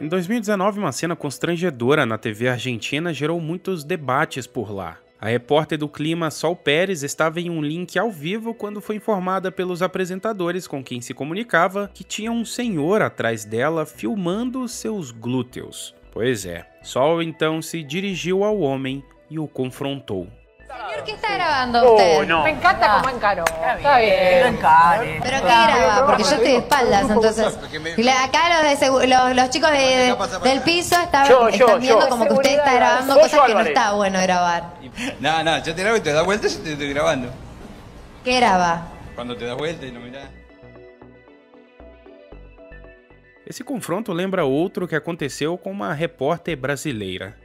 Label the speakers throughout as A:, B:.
A: Em 2019, uma cena constrangedora na TV argentina gerou muitos debates por lá. A repórter do clima Sol Pérez estava em um link ao vivo quando foi informada pelos apresentadores com quem se comunicava que tinha um senhor atrás dela filmando seus glúteos. Pois é, Sol então se dirigiu ao homem e o confrontou.
B: Señor, ¿qué está grabando usted?
C: Oh, no.
D: Me encanta
C: Ah.
D: cómo encaró.
C: Está
D: Está
C: bien,
D: bien.
C: no encare.
B: ¿Pero qué graba? Porque yo estoy de espaldas, entonces. Acá los, de los, los chicos de- de- del piso estaban,
C: Yo, yo,
B: están viendo
C: yo.
B: como que usted está grabando cosas
C: yo,
B: que no está bueno grabar.
E: No, no, yo te grabo y te das vuelta y te estoy grabando.
B: ¿Qué graba?
E: Cuando te das vuelta y no mirás.
A: Esse confronto lembra outro que aconteceu com uma repórter brasileira.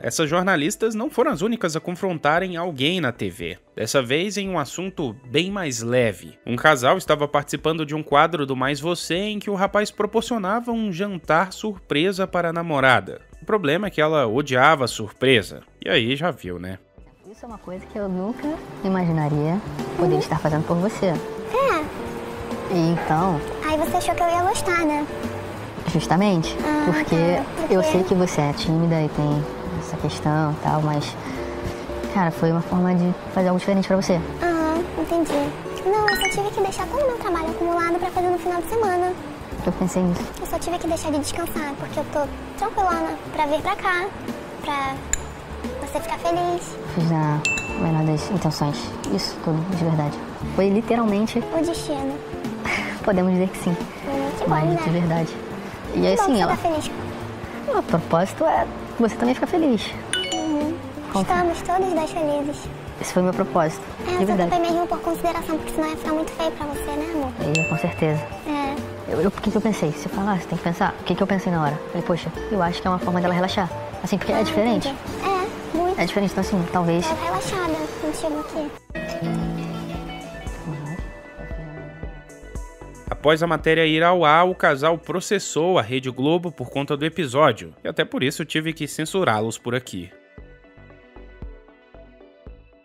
A: Essas jornalistas não foram as únicas a confrontarem alguém na TV. Dessa vez em um assunto bem mais leve. Um casal estava participando de um quadro do Mais Você em que o rapaz proporcionava um jantar surpresa para a namorada. O problema é que ela odiava a surpresa. E aí já viu, né?
F: Isso é uma coisa que eu nunca imaginaria poder estar fazendo por você.
G: É.
F: E então,
G: Aí você achou que eu ia gostar, né?
F: justamente,
G: Ah,
F: porque
G: tá. Por
F: eu sei que você é tímida e tem questão e tal, mas, cara, foi uma forma de fazer algo diferente pra você.
G: Aham, entendi. Não, eu só tive que deixar todo o meu trabalho acumulado pra fazer no final de semana.
F: Eu pensei nisso.
G: Eu só tive que deixar de descansar, porque eu tô tranquilona pra vir pra cá, pra você ficar feliz.
F: Fiz na melhor das intenções. Isso tudo, de verdade. Foi literalmente,
G: O destino.
F: podemos dizer que sim,
G: Hum, que bom,
F: mas
G: né?
F: de verdade. E aí, assim,
G: você
F: ela.
G: tá feliz.
F: O propósito é você também ficar feliz. Como-
G: Estamos todos dois felizes.
F: Esse foi o meu propósito,
G: É,
F: de
G: eu só
F: verdade.
G: topei mesmo por consideração, porque senão ia ficar muito feio pra você, né, amor?
F: E, com certeza.
G: É.
F: Eu, eu- o que, que eu pensei? Se eu falasse, tem que pensar. O que, que eu pensei na hora? Falei, poxa, eu acho que é uma forma dela relaxar. Assim, porque é diferente.
G: É, muito.
F: É diferente, então assim, talvez.
G: Tava relaxada contigo aqui.
A: Após a matéria ir ao ar, o casal processou a Rede Globo por conta do episódio, e até por isso tive que censurá-los por aqui.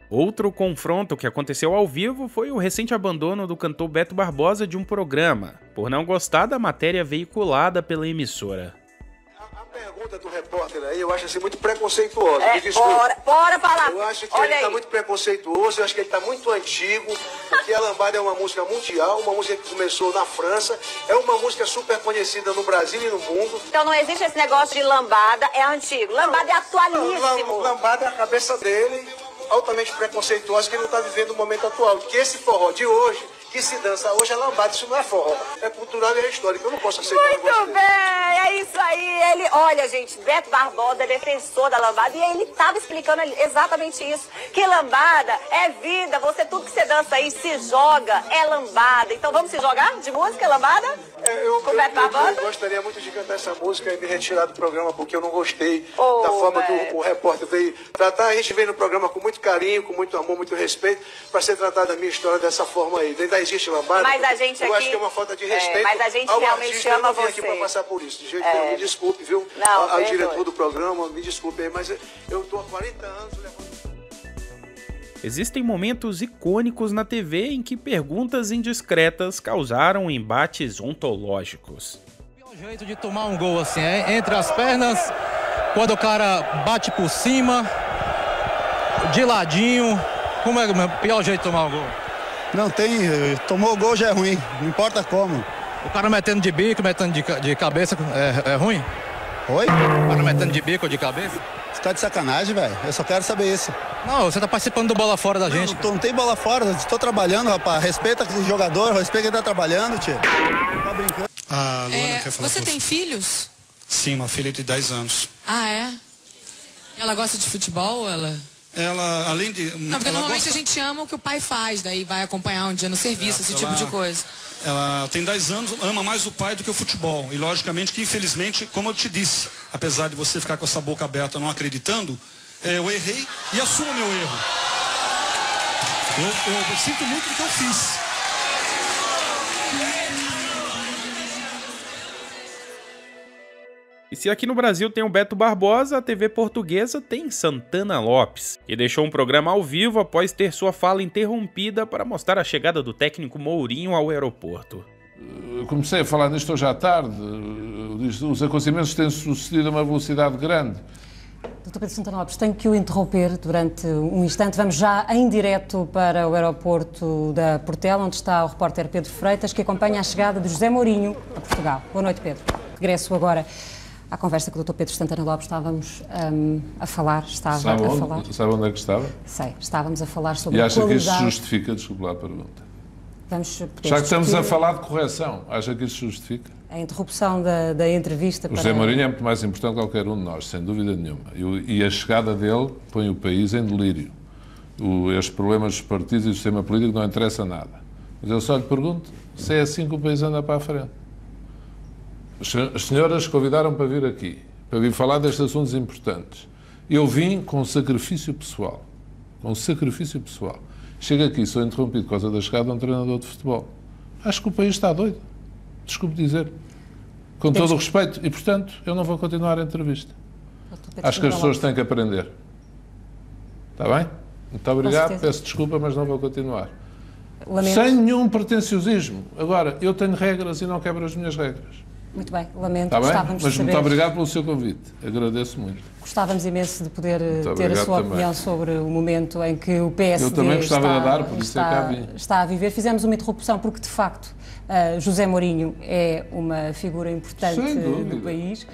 A: Outro confronto que aconteceu ao vivo foi o recente abandono do cantor Beto Barbosa de um programa, por não gostar da matéria veiculada pela emissora.
H: Pergunta do repórter aí, eu acho assim muito preconceituosa.
C: É,
H: Me
C: bora, bora falar.
H: Eu acho que
C: Olha
H: ele está muito preconceituoso, eu acho que ele está muito antigo, porque a Lambada é uma música mundial, uma música que começou na França, é uma música super conhecida no Brasil e no mundo.
C: Então não existe esse negócio de lambada, é antigo. Lambada é atualíssimo.
H: Lam- Lambada é a cabeça dele, altamente preconceituosa, que não está vivendo o momento atual. Que esse forró de hoje, que se dança hoje é lambada, isso não é forró, é cultural e é histórico. Eu não posso aceitar
C: Muito bem, é isso aí. Ele, olha, gente, Beto Barbosa é defensor da lambada e ele estava explicando exatamente isso. Que lambada é vida, você tudo que você dança aí se joga, é lambada. Então vamos se jogar de música, lambada?
H: É, Eu, eu- eu- eu gostaria muito de cantar essa música e me retirar do programa porque eu não gostei
C: Oh,
H: da forma que o, o repórter veio tratar. A gente veio no programa com muito carinho, com muito amor, muito respeito, para ser tratada a minha história dessa forma aí. Ainda existe lambada.
C: Mas a gente
H: eu
C: aqui-
H: acho que é uma falta de
C: é,
H: respeito.
C: mas a gente
H: ao
C: realmente
H: artista. Eu
C: ama
H: não vim aqui para passar por isso. De jeito
C: É.
H: nenhum. Me desculpe, viu?
C: Não,
H: ao, ao diretor do programa, me desculpe aí, mas eu estou há 40 anos levando.
A: Existem momentos icônicos na TV em que perguntas indiscretas causaram embates ontológicos.
I: O jeito de tomar um gol assim é entre as pernas, quando o cara bate por cima, de ladinho. Como é o pior jeito de tomar um gol?
J: Não tem, eh, tomou o gol já é ruim, não importa como.
I: O cara metendo de bico, metendo de, de cabeça é, é ruim?
J: Oi?
I: O cara metendo de bico ou de cabeça?
J: Você tá de sacanagem, velho? Eu só quero saber isso.
I: Não, você tá participando do bola fora da gente.
J: Não, não tem bola fora, estou trabalhando, rapaz. Respeita aquele jogador, respeita quem tá trabalhando, tio. Tá brincando.
K: A Luana
L: É,
K: quer falar
L: você
K: com
L: tem filhos?
K: Sim, uma filha de 10 anos.
L: Ah, é? Ela gosta de futebol? Ela.
K: Ela, além de.
L: Não, porque normalmente
K: gosta-
L: a gente ama o que o pai faz, daí vai acompanhar um dia no serviço, esse
K: Ela-
L: tipo de coisa.
K: Ela tem 10 anos, ama mais o pai do que o futebol. E logicamente que, infelizmente, como eu te disse, apesar de você ficar com essa boca aberta não acreditando, é, eu errei e assumo meu erro. Eu, eu sinto muito do que eu fiz.
A: E se aqui no Brasil tem o Beto Barbosa, a TV portuguesa tem Santana Lopes, que deixou um programa ao vivo após ter sua fala interrompida para mostrar a chegada do técnico Mourinho ao aeroporto.
D: Eu comecei a falar nisto hoje à tarde. Os acontecimentos têm sucedido a uma velocidade grande.
M: Dr. Pedro Santana Lopes, tenho que o interromper durante um instante. Vamos já em direto para o aeroporto da Portela, onde está o repórter Pedro Freitas, que acompanha a chegada de José Mourinho a Portugal. Boa noite, Pedro. Regresso agora à conversa que o Dr. Pedro Santana Lopes estávamos um, a falar. Estava
D: sabe
M: a
D: onde,
M: falar.
D: Sabe onde é que estava?
M: Sei, estávamos a falar sobre
D: E
M: a
D: acha que
M: qualidade...
D: isso justifica? Desculpe lá a pergunta. Já que estamos a falar de correção, acha que isso justifica?
M: A interrupção da, da entrevista
D: O
M: para...
D: José Mourinho é muito mais importante que qualquer um de nós, sem dúvida nenhuma. E, a chegada dele põe o país em delírio. O, estes problemas dos partidos e do sistema político não interessa nada. Mas eu só lhe pergunto se é assim que o país anda para a frente. As senhoras convidaram para vir aqui, para vir falar destes assuntos importantes. Eu vim com sacrifício pessoal. Com sacrifício pessoal. Chego aqui, sou interrompido por causa da chegada de um treinador de futebol. Acho que o país está doido. Desculpe dizer. Com todo o respeito. E, portanto, eu não vou continuar a entrevista. Acho que as pessoas têm que aprender. Está bem? Muito obrigado. Peço desculpa, mas não vou continuar.
M: Lamento.
D: Sem nenhum pretenciosismo. Agora, eu tenho regras e não quebro as minhas regras.
M: Muito bem, lamento.
D: Está bem? Mas muito obrigado pelo seu convite. Agradeço muito.
M: Gostávamos imenso de poder eh,
D: Muito
M: ter a sua
D: também.
M: opinião sobre o momento em que o PSD
D: Eu também gostava
M: está,
D: de dar, por isso é que
M: está,
D: vim.
M: está a viver. Fizemos uma interrupção porque, de facto, eh, José Mourinho é uma figura importante
D: Sem dúvida.
M: no país.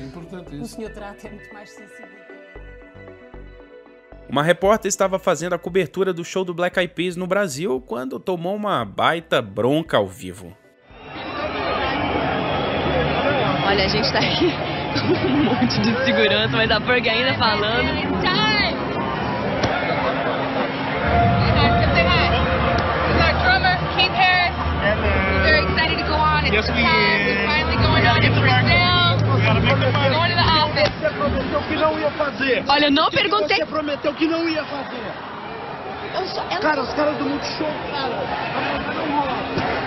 M: O senhor terá até muito mais sensibilidade.
A: Uma repórter estava fazendo a cobertura do show do Black Eyed Peas no Brasil quando tomou uma baita bronca ao vivo.
N: Olha, a gente tá aqui com um monte de segurança, mas a Ferg ainda falando.
O: Yes, we is. finally going on in Brazil. Going to the office.
H: Você prometeu que não ia fazer.
N: Olha, não perguntei-
H: Você prometeu que não ia fazer.
N: Eu só, eu-
H: Cara, os caras do Multishow, cara. Não rola.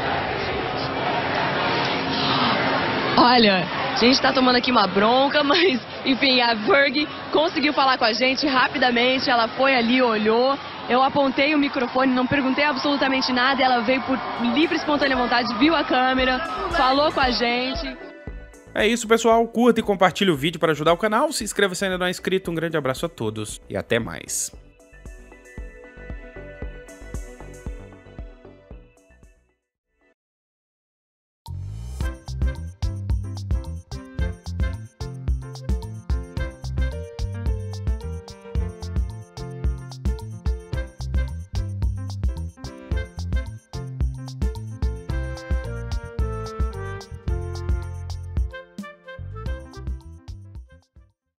N: Olha, a gente tá tomando aqui uma bronca, mas enfim, a Ferg conseguiu falar com a gente rapidamente. Ela foi ali, olhou. Eu apontei o microfone, não perguntei absolutamente nada. Ela veio por livre e espontânea vontade, viu a câmera, falou com a gente.
A: É isso, pessoal. Curta e compartilhe o vídeo para ajudar o canal. Se inscreva se ainda não é inscrito. Um grande abraço a todos e até mais.